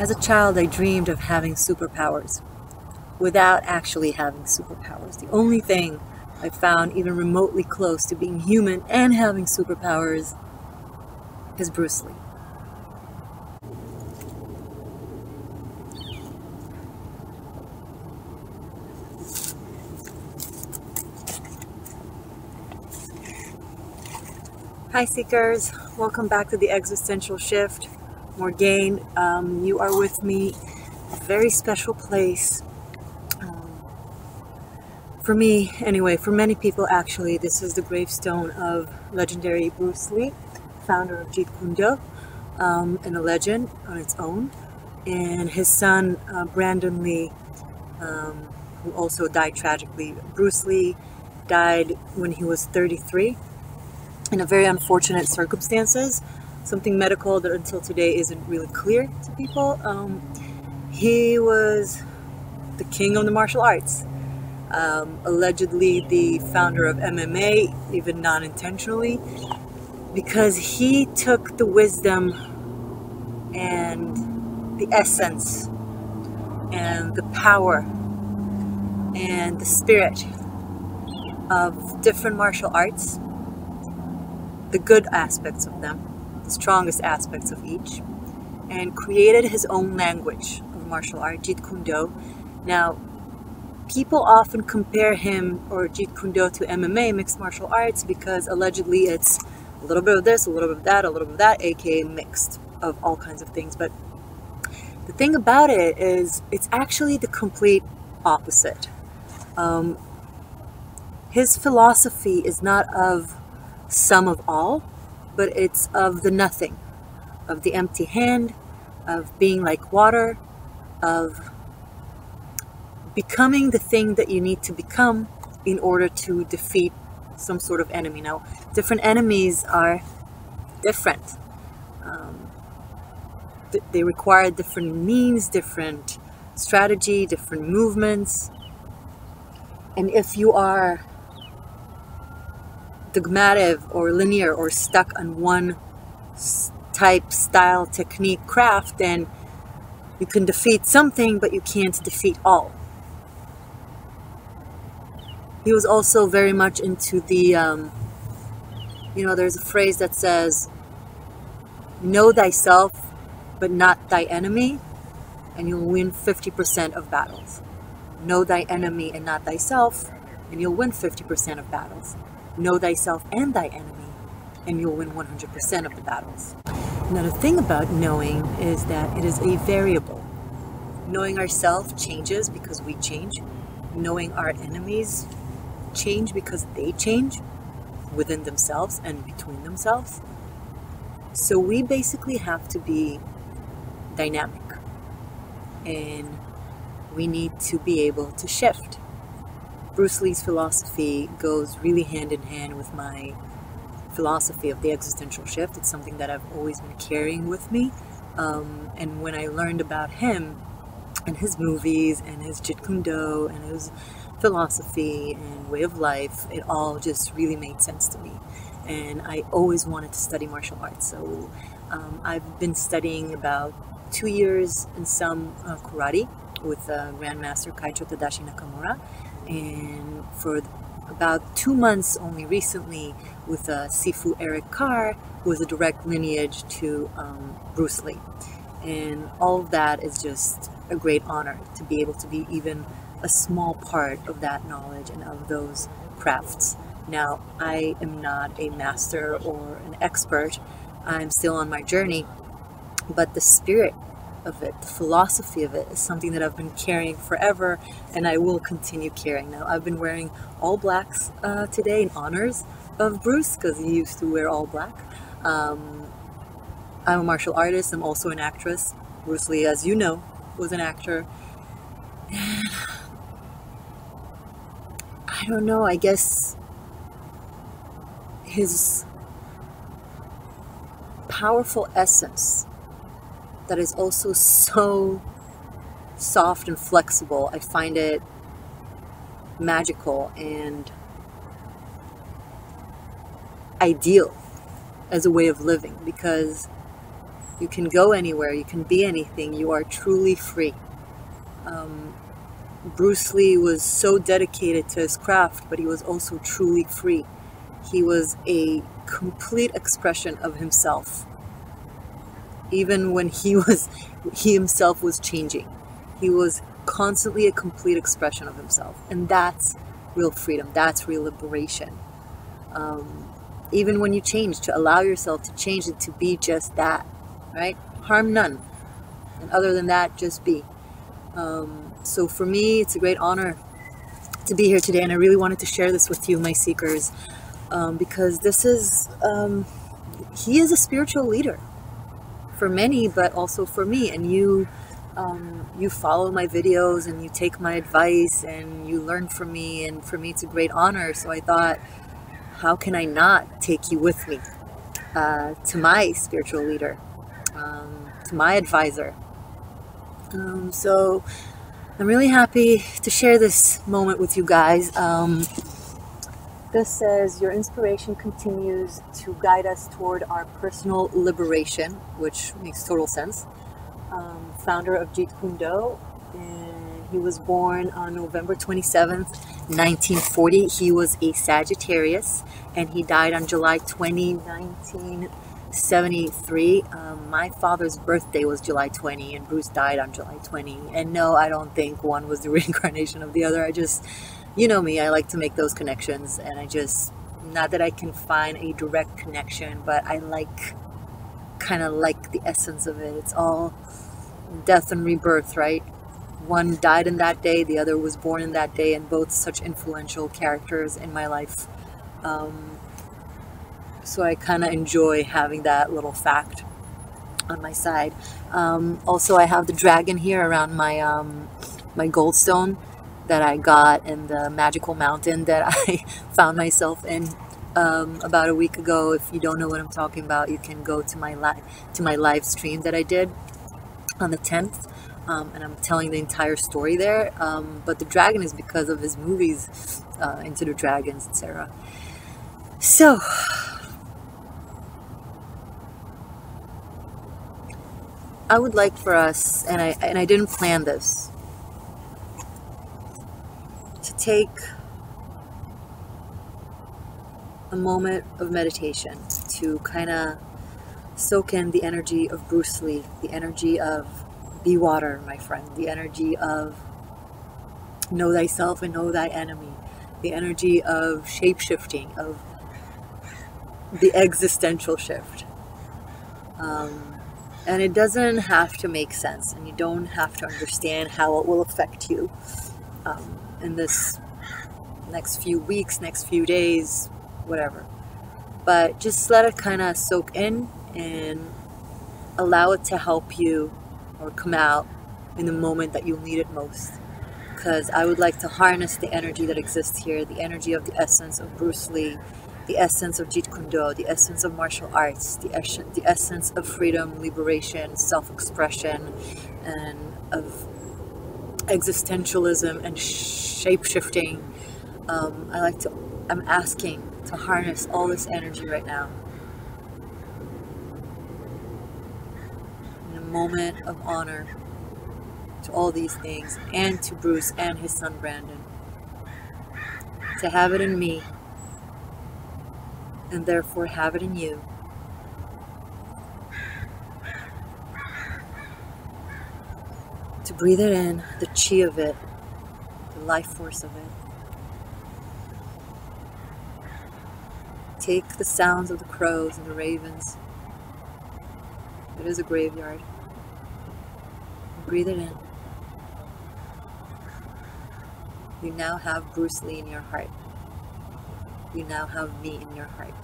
As a child, I dreamed of having superpowers without actually having superpowers. The only thing I found even remotely close to being human and having superpowers is Bruce Lee. Hi Seekers, welcome back to the Existential Shift. Morgaine, um, you are with me, a very special place for me, anyway, for many people actually, this is the gravestone of legendary Bruce Lee, founder of Jeet Kune Do, um, and a legend on its own. And his son, uh, Brandon Lee, um, who also died tragically. Bruce Lee died when he was 33 in a very unfortunate circumstances, something medical that until today isn't really clear to people. Um, he was the king of the martial arts um, allegedly the founder of MMA, even non intentionally, because he took the wisdom and the essence and the power and the spirit of different martial arts, the good aspects of them, the strongest aspects of each, and created his own language of martial art, Jeet Kune Do. Now, people often compare him or Jeet Kune Do to MMA, mixed martial arts, because allegedly it's a little bit of this, a little bit of that, a little bit of that, aka mixed of all kinds of things. But the thing about it is, it's actually the complete opposite. Um, his philosophy is not of some of all, but it's of the nothing, of the empty hand, of being like water, of becoming the thing that you need to become in order to defeat some sort of enemy. Now, different enemies are different. Um, th- they require different means, different strategy, different movements. And if you are dogmatic or linear or stuck on one type, style, technique, craft, then you can defeat something, but you can't defeat all he was also very much into the, um, you know, there's a phrase that says, know thyself, but not thy enemy, and you'll win 50% of battles. Know thy enemy and not thyself, and you'll win 50% of battles. Know thyself and thy enemy, and you'll win 100% of the battles. Now, the thing about knowing is that it is a variable. Knowing ourselves changes because we change. Knowing our enemies change because they change within themselves and between themselves. So we basically have to be dynamic and we need to be able to shift. Bruce Lee's philosophy goes really hand in hand with my philosophy of the existential shift. It's something that I've always been carrying with me. Um, and when I learned about him and his movies and his Jeet Kune Do and his philosophy and way of life, it all just really made sense to me. And I always wanted to study martial arts. So um, I've been studying about two years in some uh, karate with uh, Grandmaster Kaicho Tadashi Nakamura. And for about two months only recently with uh, Sifu Eric Carr, who is a direct lineage to um, Bruce Lee. And all of that is just a great honor to be able to be even a small part of that knowledge and of those crafts. Now, I am not a master or an expert. I'm still on my journey, but the spirit of it, the philosophy of it, is something that I've been carrying forever, and I will continue carrying. Now, I've been wearing all blacks uh, today in honors of Bruce because he used to wear all black. Um, I'm a martial artist. I'm also an actress. Bruce Lee, as you know, was an actor. I don't know, I guess his powerful essence that is also so soft and flexible. I find it magical and ideal as a way of living because You can go anywhere, you can be anything, you are truly free. Um, Bruce Lee was so dedicated to his craft, but he was also truly free. He was a complete expression of himself. Even when he was he himself was changing. He was constantly a complete expression of himself. And that's real freedom. That's real liberation. Um, even when you change, to allow yourself to change it to be just that, right? Harm none. And other than that, just be. Um, so for me, it's a great honor to be here today, and I really wanted to share this with you, my seekers, um, because this is, um, he is a spiritual leader for many, but also for me. And you, um, you follow my videos and you take my advice and you learn from me. And for me, it's a great honor. So I thought, how can I not take you with me uh, to my spiritual leader, um, to my advisor? Um, so I'm really happy to share this moment with you guys. This says your inspiration continues to guide us toward our personal liberation, which makes total sense. Um, founder of Jeet Kune Do, and he was born on November 27th, 1940. He was a Sagittarius, and he died on July 20, 1973. Um, my father's birthday was July 20, and Bruce died on July 20. And no, I don't think one was the reincarnation of the other. I just you know me, I like to make those connections, and I just, not that I can find a direct connection, but I like, kind of like the essence of it. It's all death and rebirth, right? One died in that day, the other was born in that day, and both such influential characters in my life. Um, so I kind of enjoy having that little fact on my side. Um, also, I have the dragon here around my um, my goldstone that I got in the magical mountain that I found myself in um, about a week ago. If you don't know what I'm talking about, you can go to my live to my live stream that I did on the 10th, um, and I'm telling the entire story there. Um, but the dragon is because of his movies, uh, Enter the Dragons, etc. So. I would like for us, and I and I didn't plan this, to take a moment of meditation to kind of soak in the energy of Bruce Lee, the energy of be water, my friend, the energy of know thyself and know thy enemy, the energy of shape shifting, of the existential shift. Um, and it doesn't have to make sense, and you don't have to understand how it will affect you. Um, in this next few weeks, next few days, whatever. But just let it kind of soak in and allow it to help you or come out in the moment that you'll need it most. Because I would like to harness the energy that exists here, the energy of the essence of Bruce Lee, the essence of Jeet Kune Do, the essence of martial arts, the, es- the essence of freedom, liberation, self expression, and of existentialism and shape shifting. Um, I like to, I'm asking to harness all this energy right now. In a moment of honor to all these things and to Bruce and his son Brandon. To have it in me and therefore have it in you. to breathe it in, the chi of it, the life force of it. Take the sounds of the crows and the ravens. It is a graveyard. Breathe it in. You now have Bruce Lee in your heart. You now have me in your heart.